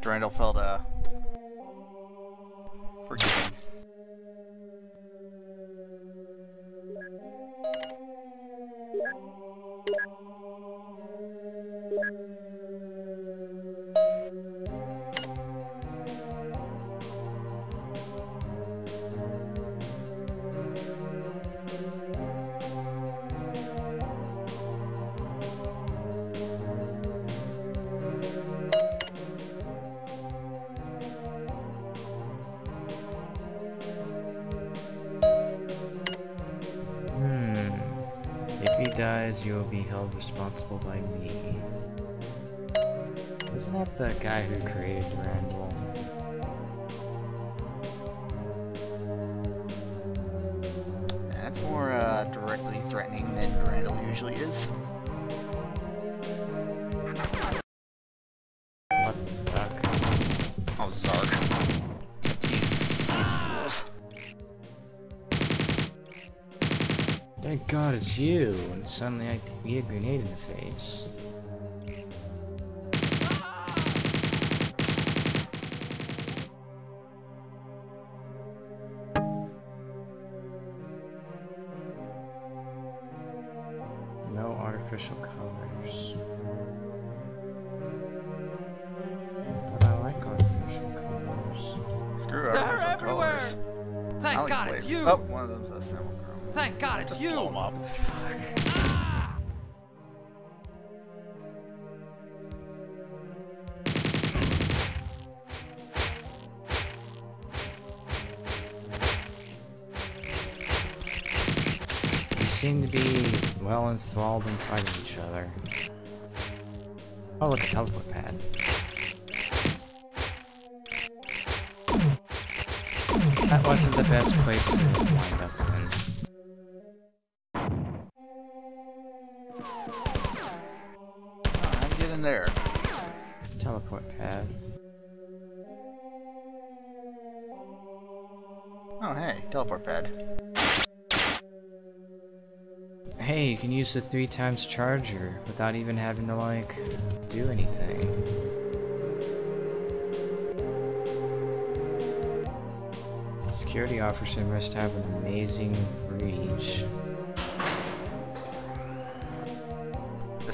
Durandal felt uh dies, you will be held responsible by me. Isn't that the guy who created Durandal? That's more uh, directly threatening than Durandal usually is. Thank God it's you! And suddenly I get a grenade in the face. No artificial colors. But I like artificial colors. Screw They're artificial everywhere! colors. I Thank like God flavor. it's you! Oh, one of them's a simulacrum. Thank God it's Blow 'em you! up. They seem to be well enthralled in fighting each other. Oh, look, a teleport pad. That wasn't the best place to wind up in. How'd you get in there? Teleport pad. Oh, hey, teleport pad. Hey, you can use the three times charger without even having to, like, do anything. Security officer must have an amazing reach.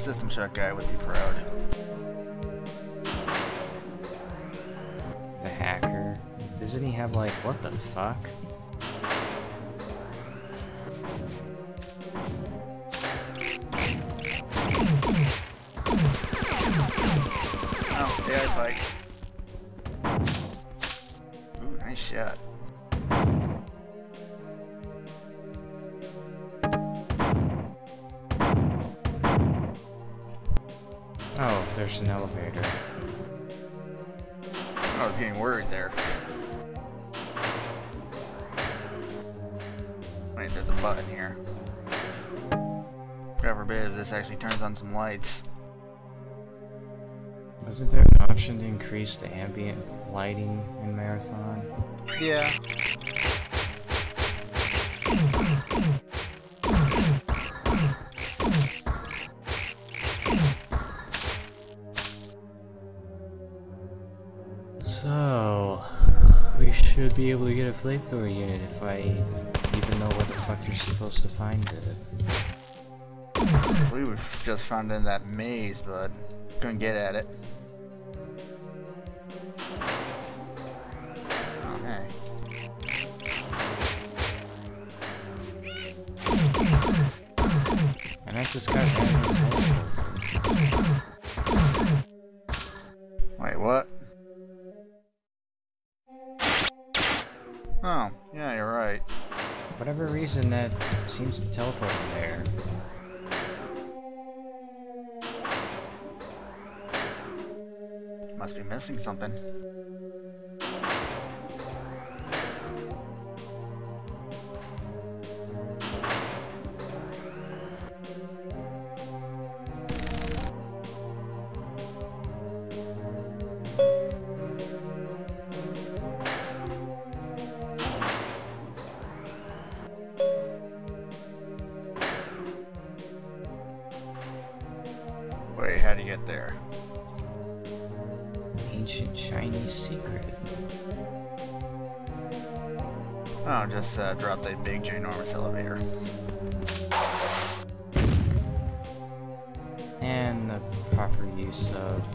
System Shock guy would be proud. The hacker. Doesn't he have like what the fuck? Oh, AI fight. Ooh, nice shot. An elevator. I was getting worried there. Wait, there's a button here. God forbid if this actually turns on some lights. Wasn't there an option to increase the ambient lighting in Marathon? Yeah. Should be able to get a flamethrower unit if I even know where the fuck you're supposed to find it. We were just found in that maze, but couldn't get at it. Reason that seems to teleport me there. Must be missing something. Wait, how do you get there? Ancient Chinese secret? Oh, just uh, drop that big ginormous elevator. And the proper use of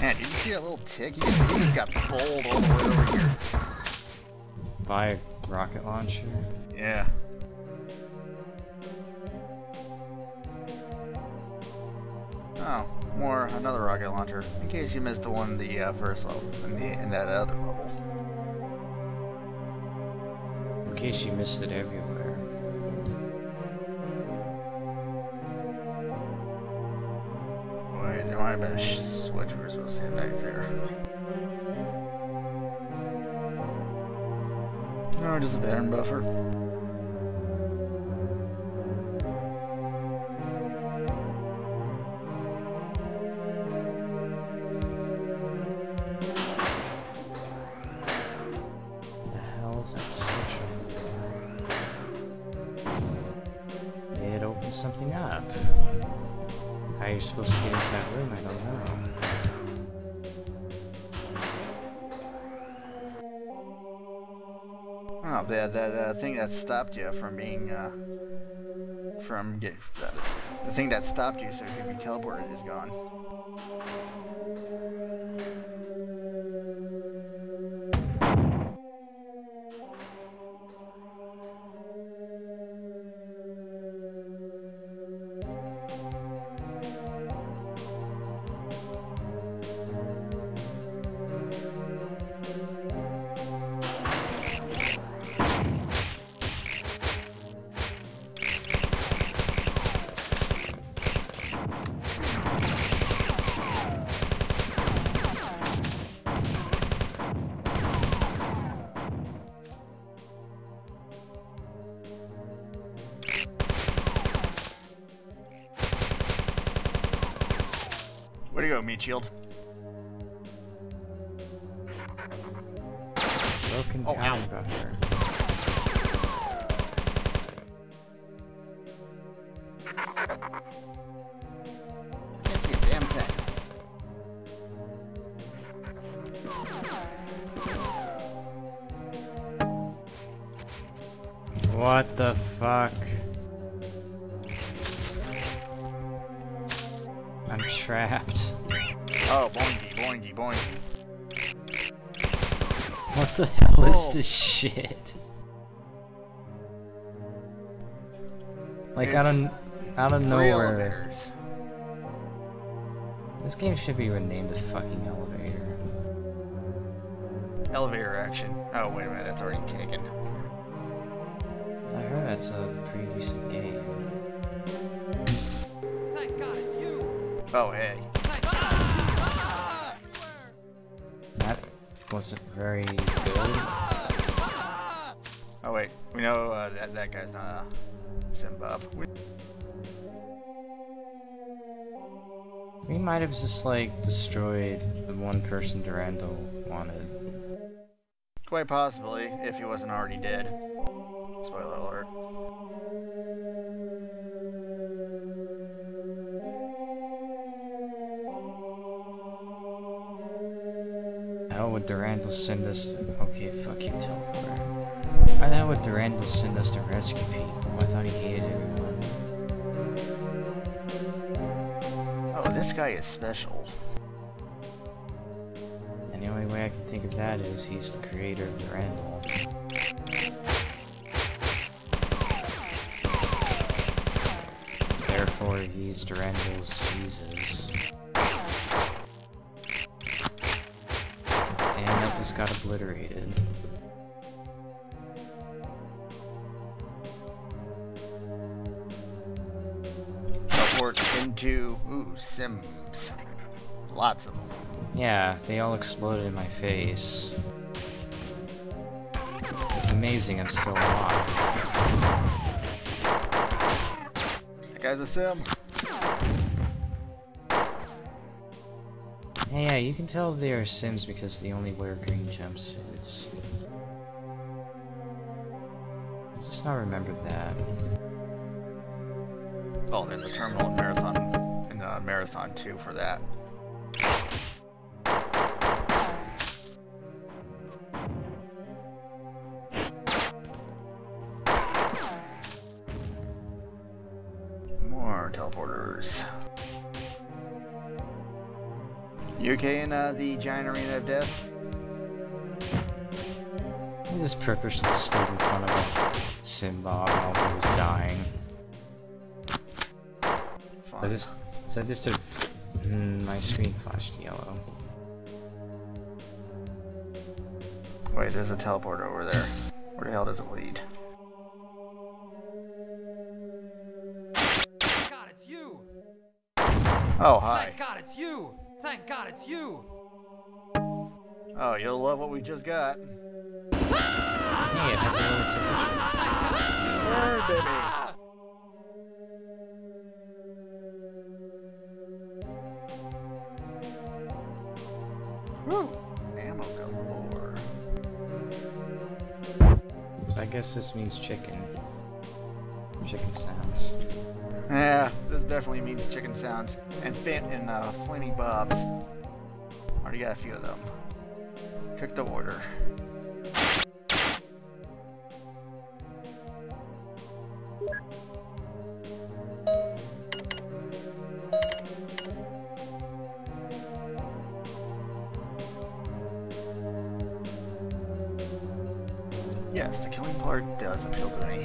Man, did you see that little tick? He, he just got bowled all the way over here. by a rocket launcher. Yeah. Another rocket launcher. In case you missed the one in the uh, first level, in, the, in that other level. In case you missed it everywhere. Wait, there might have been a switch we were supposed to hit back there. No, just a pattern buffer. Oh, that that uh, thing that stopped you from being uh, from get uh, the thing that stopped you so you could be teleported is gone. Go, meat shield? Broken Oh, power ow. buffer. Can't see a damn thing. What the fuck? I'm trapped. Oh, boingy, boingy, boingy. What the hell is Oh. this shit? Like out It's of out of nowhere. elevators. This game should be renamed the fucking elevator. Elevator action. Oh, wait a minute, that's already taken. I heard that's a pretty decent game. Oh, hey. That wasn't very good. Oh, wait. We know uh, that, that guy's not a sim-bob. We We might have just like destroyed the one person Durandal wanted. Quite possibly, if he wasn't already dead. Would Durandal send us? Okay, fuck you, teleport. I the hell would Durandal send us to rescue people? I thought he hated everyone. Oh, this guy is special. And the only way I can think of that is he's the creator of Durandal. Therefore, he's Durandal's Jesus. Just got obliterated. Teleport into, ooh, Sims. Lots of them. Yeah, they all exploded in my face. It's amazing I'm still alive. That guy's a Sim. Yeah, you can tell they are Sims because they only wear green jumpsuits. Let's just not remember that. Oh, there's a terminal in Marathon, in uh, Marathon 2 for that. Okay in uh, the giant arena of death? I just purposely stood in front of a sim-bob while he was dying. I just, so I just did, mm, my screen flashed yellow. Wait, there's a teleporter over there. Where the hell does it lead? God it's you. Oh, hi. Thank God it's you. Thank God it's you. Oh, you'll love what we just got. Hey, it has a little Bird, baby. Ah! Whew. Ammo galore. So I guess this means chicken. Chicken sounds. Yeah, this definitely means chicken sounds and fit and uh, flinty bobs. Already got a few of them. Cook the order. Yes, the killing part does appeal to me.